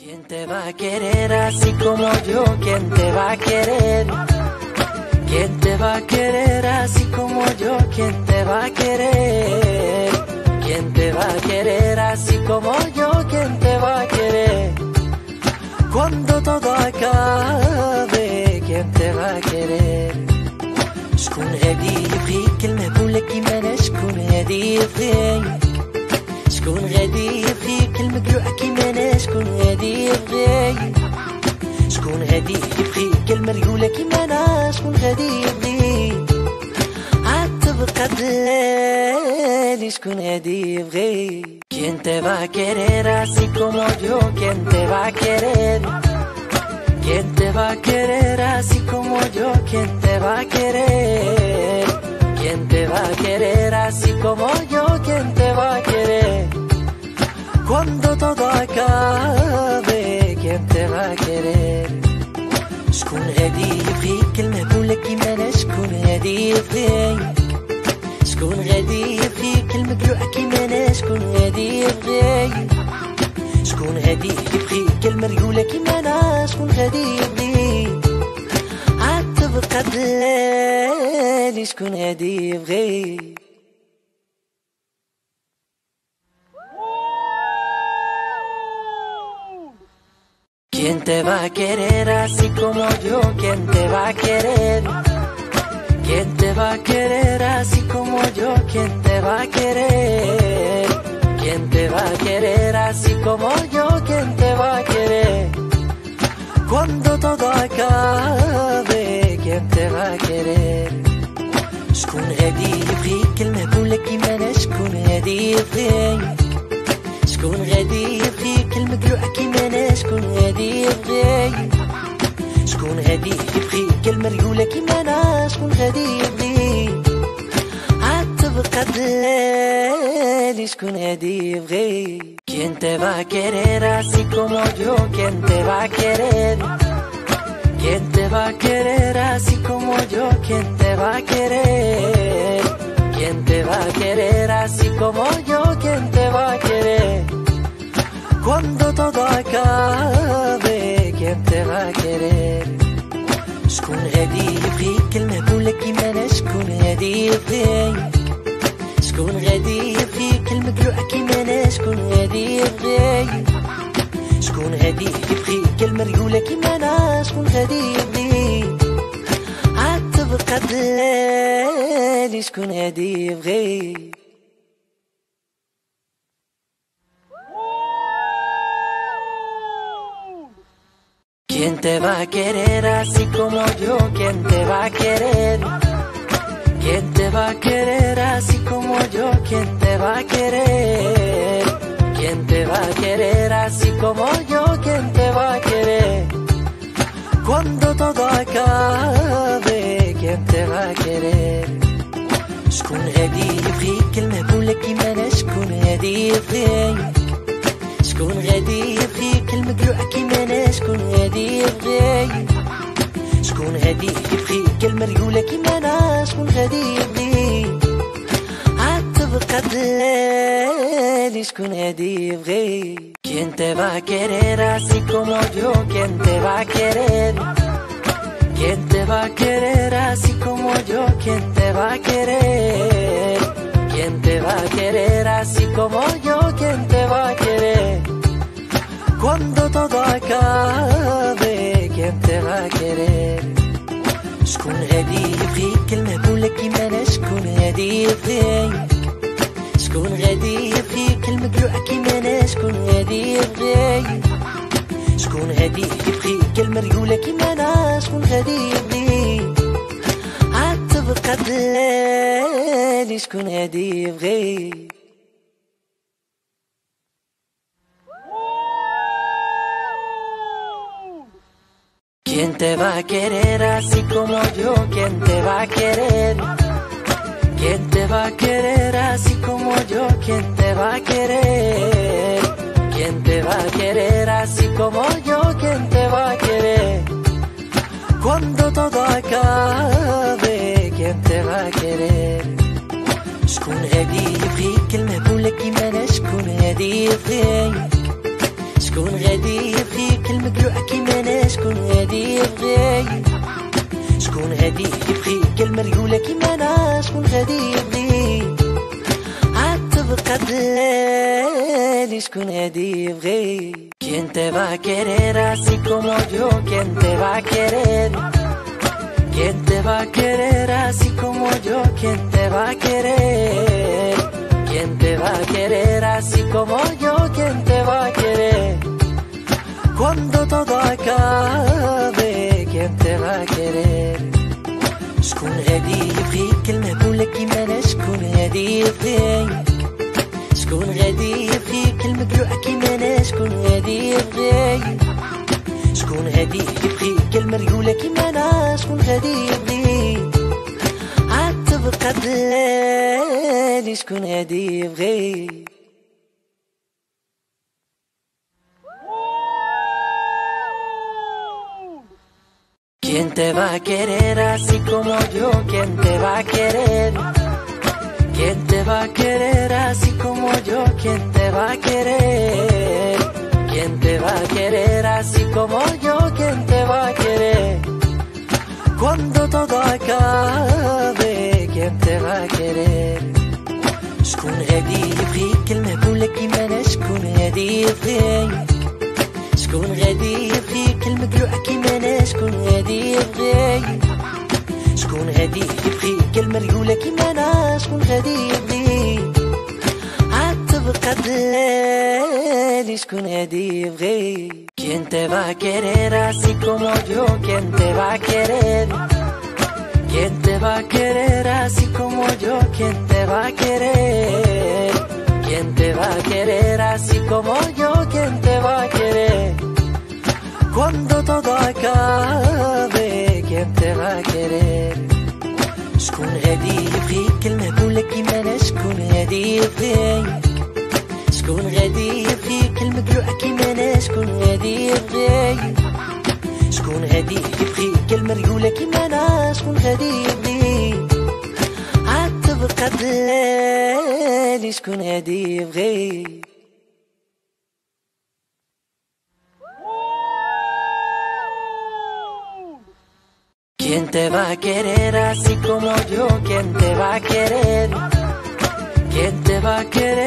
¿Quién te va a querer así como yo? ¿Quién te va a querer? ¿Quién te va a querer así como yo? ¿Quién te va a querer? ¿Quién te va a querer así como yo? ¿Quién te va a querer? Cuando todo acabe, ¿quién te va a querer? شكون غادي يبغيك المهبولة كيما انا شكون غادي يبغيك شكون غادي يبغيك المقلوع كيما انا شكون غادي يبغيك شكون غادي يبغيك المريولة كيما انا شكون غادي يبغيك عاد تبقى دلالي شكون غادي يبغيك Quien te va a querer así como yo Quien te va a querer ¿Quién te va a querer así como yo? ¿Quién te va a querer? ¿Quién te va a querer así como yo? ¿Quién te va a querer? Cuando todo acabe, ¿quién te va a querer? شكون غادي يبغيك المهبولة كيما انا شكون غادي يبغيك شكون غادي يبغيك المقلوع كيما انا شكون غادي يبغيك شكون غادي يبغيك المريولة كيما انا شكون غادي يبغيك عاد تبقى دلالي شكون غادي يبغيك ¿Quién te va a querer así como yo? ¿Quién te va a querer? ¿Quién te va a querer así como yo? ¿Quién te va a querer? ¿Quién te va a querer así como yo? ¿Quién te va a querer? Cuando todo acabe, غادي يبغيك شكون غادي يبغيك المقلوع كيما انا شكون غادي يبغيك شكون غادي يبغيك المريولة كيما انا شكون غادي يبغيك عاد تبقى دلالي شكون غادي يبغيك ¿Quién te va a querer así como yo? ¿Quién te va a querer? ¿Quién te va a querer así como yo? ¿Quién te va a querer? ¿Quién te va a querer así como yo? ¿Quién te va a querer? Cuando todo acabe, ¿quién te va a querer? شكون غادي يبغيك المهبولة كيما انا شكون غادي يبغيك شكون غادي يبغيك المقلوع كيما انا شكون غادي يبغيك شكون غادي يبغيك المريولة كيما انا شكون غادي يبغيك دلالي شكون غادي يبغيك ¿Quién te va a querer así como yo? ¿Quién te va a querer? ¿Quién te va a querer así como yo? ¿Quién te va a querer? ¿Quién te va a querer así como yo? ¿Quién te va a querer? Cuando todo acabe, شكون غادي يبغيك شكون غادي يبغيك المقلوع كيما انا شكون غادي يبغيك شكون غادي يبغيك المريولة كيما انا شكون غادي يبغيك عاد تبقى دلالي شكون غادي يبغيك ¿Quién te va a querer así como yo? ¿Quién te va a querer? ¿Quién te va a querer así como yo? ¿Quién te va a querer? ¿Quién te va a querer así como yo? ¿Quién te va a querer? Cuando todo acabe, ¿quién te va a querer? شكون غادي يبغيك المهبولة كيما انا شكون غادي يبغيك شكون غادي يبغيك المقلوع كيما انا شكون غادي يبغيك شكون غادي يبغيك المريولة كيما انا شكون غادي يبغيك عاد تبقى دلالي شكون غادي يبغيك ¿Quién te va a querer así como yo? ¿Quién te va a querer? ¿Quién te va a querer así como yo? ¿Quién te va a querer? ¿Quién te va a querer así como yo? ¿Quién te va a querer? Cuando todo acabe, ¿quién te va a querer? شكون غادي يبغيك المهبولة كيما انا شكون غادي يبغيك شكون غادي يبغيك المقلوع كيما انا شكون غادي يبغيك شكون غادي يبغيك المريولة كيما انا شكون غادي يبغيك عاد تبقى دلالي شكون غادي يبغيك Quien te va a querer así como yo, quien te va a querer ¿Quién te va a querer así como yo? ¿Quién te va a querer? ¿Quién te va a querer así como yo? ¿Quién te va a querer? Cuando todo acabe, ¿quién te va a querer? شكون غادي يبغيك المهبولة كيما انا شكون غادي يبغيك شكون غادي يبغيك المقلوع كيما انا شكون غادي يبغيك شكون غادي يبغيك المريولة كيما انا شكون غادي يبغيك عاد تبقى دلالي شكون غادي يبغيك ¿Quién te va a querer así como yo? ¿Quién te va a querer? ¿Quién te va a querer así como yo? ¿Quién te va a querer? ¿Quién te va a querer así como yo? ¿Quién te va a querer? Cuando todo acabe, ¿quién te va a querer? شكون غادي يبغيك المهبولة كيما انا شكون غادي يبغيك شكون غادي يبغيك المقلوع كيما انا شكون غادي يبغيك شكون غادي يبغيك المريولة كيما انا شكون غادي يبغيك عاد تبقى دلالي شكون غادي يبغيك ¿Quién te va a querer así como yo? ¿Quién te va a querer? ¿Quién te va a querer así como yo? ¿Quién te va a querer? ¿Quién te va a querer así como yo? ¿Quién te va a querer? Cuando todo acabe, ¿quién te va a querer? شكون غادي يبغيك المهبولة كيما انا شكون غادي يبغيك شكون غادي يبغيك المقلوع كيما انا شكون غادي يبغيك شكون غادي يبغيك المريولة كيما انا شكون غادي يبغيك عاد تبقى دلالي شكون غادي يبغيك ¿Quién te va a querer así como yo? ¿Quién te va a querer? ¿Quién te va a querer así como yo?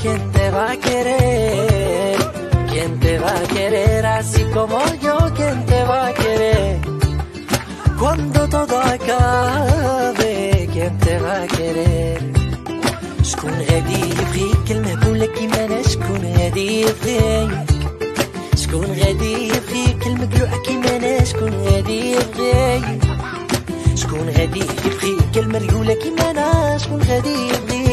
¿Quién te va a querer? ¿Quién te va a querer así como yo? ¿Quién te va a querer? Cuando todo acabe, ¿quién te va a querer? شكون غادي يبغيك المهبولة كيما انا شكون غادي يبغيك شكون غادي يبغيك المقلوع كيما انا شكون غادي يبغيك شكون غادي يبغيك المريولة كيما انا شكون غادي يبغيك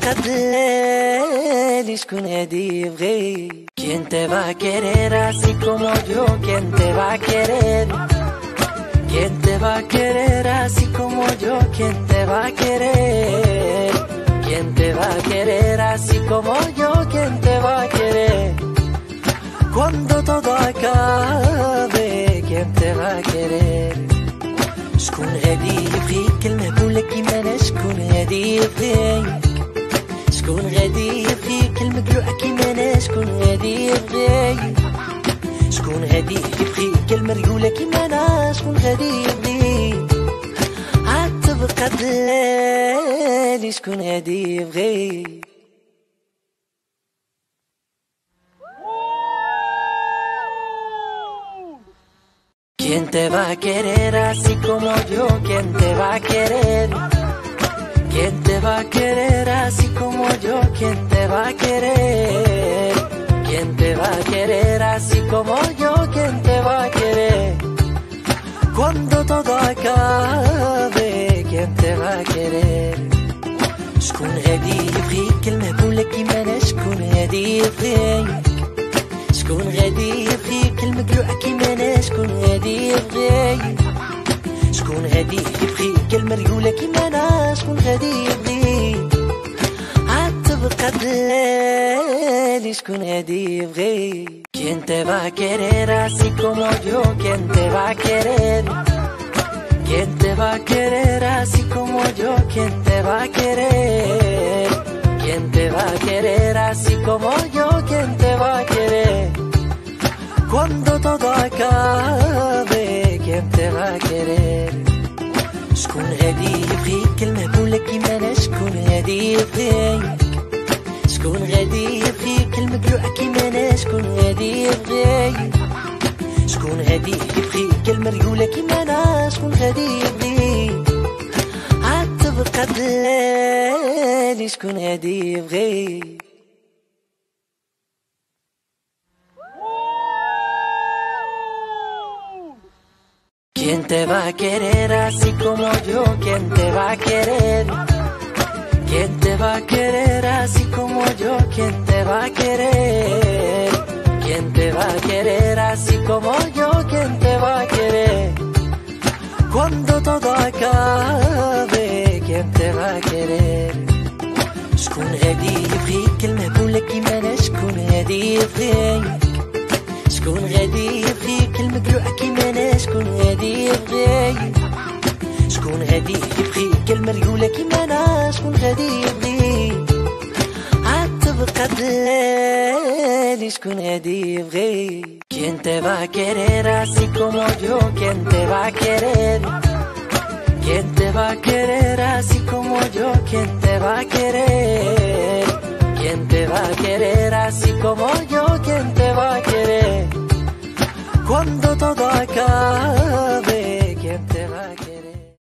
عاد تبقى دلالي شكون غادي يبغيك ¿Quién te va a querer así como yo? ¿Quién te va a querer? ¿Quién te va a querer así como yo? ¿Quién te va a querer? ¿Quién te va a querer así como yo? ¿Quién te va a querer? Cuando todo acabe, ¿quién te va a querer? شكون غادي يبغيك المهبولة كيما انا شكون غادي يبغيك شكون غادي يبغيك المقلوع كيما انا شكون غادي يبغيك شكون غادي يبغيك المريولة كيما انا شكون غادي يبغيك عاد تبقى دلالي شكون غادي يبغيك ¿Quién te va a querer así como yo? ¿Quién te va a querer? ¿Quién te va a querer así como yo? ¿Quién te va a querer? ¿Quién te va a querer así como yo? ¿Quién te va a querer? Cuando todo acabe, ¿quién te va a querer? شكون غادي يبغيك المهبولة كيما انا شكون غادي يبغيك دلالي شكون غادي يبغيك ¿Quién te va a querer así como yo? ¿Quién te va a querer? ¿Quién te va a querer así como yo? ¿Quién te va a querer? ¿Quién te va a querer así como yo? ¿Quién te va a querer? Cuando todo acabe, ¿quién te va a querer? شكون غادي يبغيك المهبولة كيما انا شكون غادي يبغيك شكون غادي شكون غادي يبغيك شكون غادي يبغيك المريولة كيما انا شكون غادي يبغيك عاد تبقى دلالي شكون غادي يبغيك ¿Quién te va a querer así como yo? ¿Quién te va a querer? ¿Quién te va a querer así como yo? ¿Quién te va a querer? ¿Quién te va a querer así como yo? ¿Quién te va a querer? Cuando todo acabe, ¿quién te va a querer? شكون غادي يبغيك المهبولة كيما انا شكون غادي يبغيك شكون غادي يبغيك المقلوعة كيما انا شكون غادي يبغيك شكون غادي يبغيك المريولة كيما انا شكون غادي يبغيك عاد تبقى دلالي شكون غادي يبغيك ¿Quién te va a querer así como yo? ¿Quién te va a querer? ¿Quién te va a querer así como yo? ¿Quién te va a querer? ¿Quién te va a querer así como yo? ¿Quién te va a querer? Cuando todo acabe